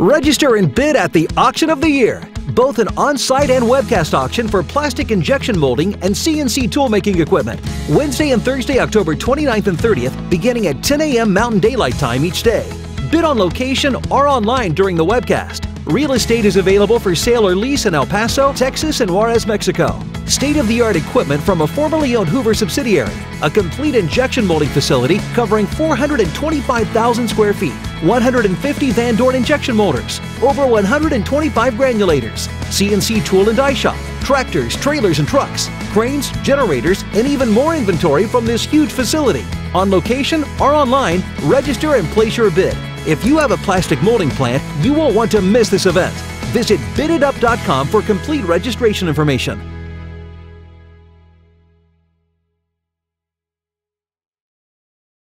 Register and bid at the Auction of the Year, both an on-site and webcast auction for plastic injection molding and CNC toolmaking equipment. Wednesday and Thursday, October 29th and 30th, beginning at 10 a.m. Mountain Daylight Time each day. Bid on location or online during the webcast. Real estate is available for sale or lease in El Paso, Texas, and Juarez, Mexico. State-of-the-art equipment from a formerly owned Hoover subsidiary. A complete injection molding facility covering 425,000 square feet. 150 Van Dorn injection molders. Over 125 granulators. CNC tool and die shop. Tractors, trailers, and trucks. Cranes, generators, and even more inventory from this huge facility. On location or online, register and place your bid. If you have a plastic molding plant, you won't want to miss this event. Visit biditup.com for complete registration information.